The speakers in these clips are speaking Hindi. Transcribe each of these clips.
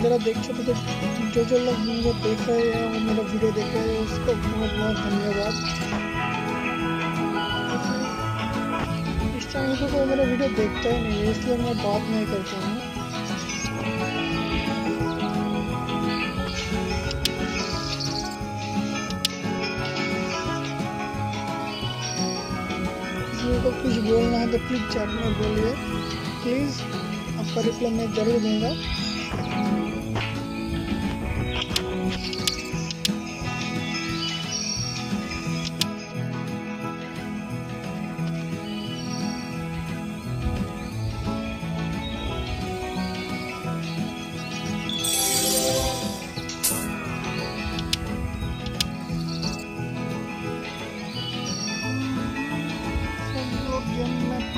ज़्यादा देख सकते तो जो जो लोग मुझे देख रहे हैं और मेरा वीडियो देख रहे हैं उसको बहुत बहुत धन्यवाद इस टाइम पे कोई मेरा वीडियो देखता ही नहीं है इसलिए मैं बात नहीं करता हूँ को कुछ बोलना है तो प्लीज़ चैट में बोलिए प्लीज़ आपका रिप्लाई मैं ज़रूर दूँगा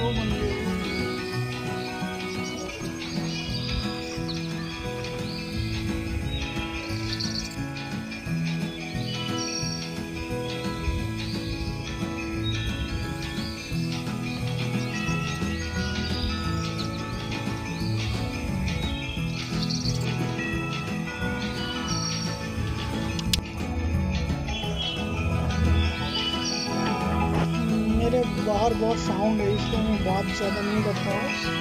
Oh, my God. बहुत साउंड है इसलिए मैं बात ज़्यादा नहीं करता हूँ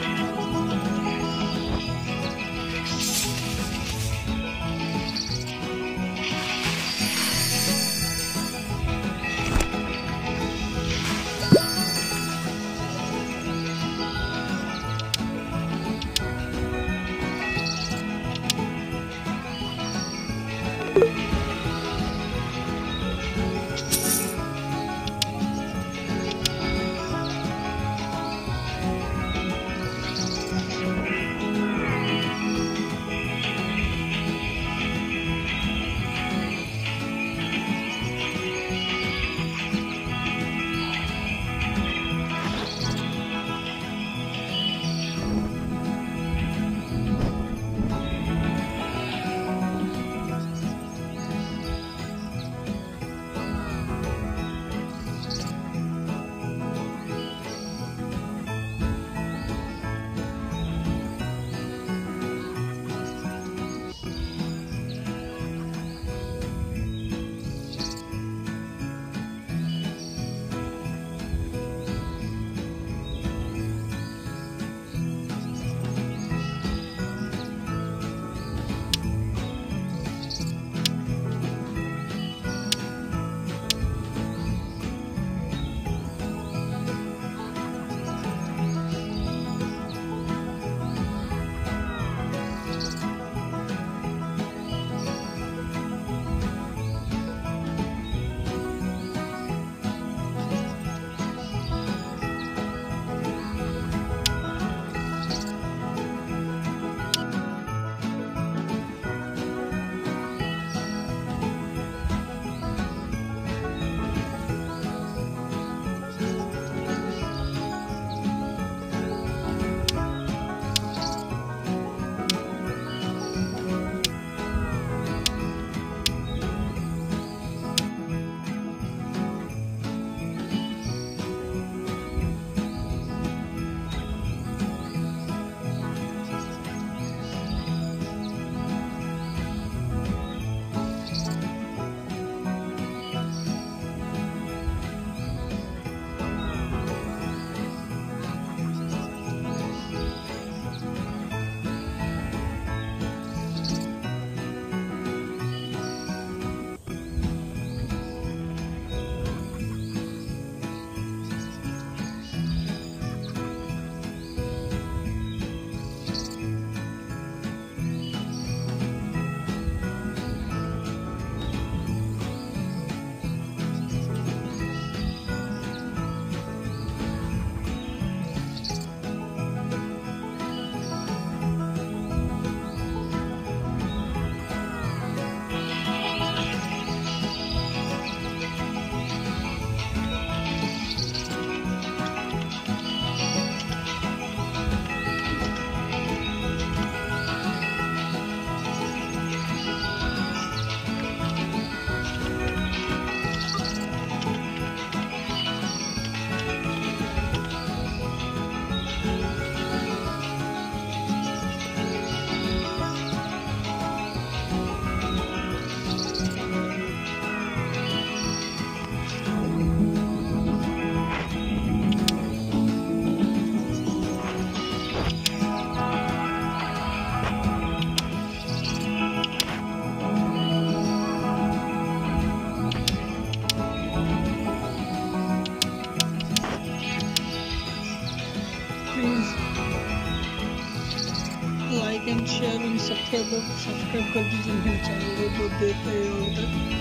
शेयर सब्सक्राइब कर दीजिए मेरे चैनल को जो देख हो।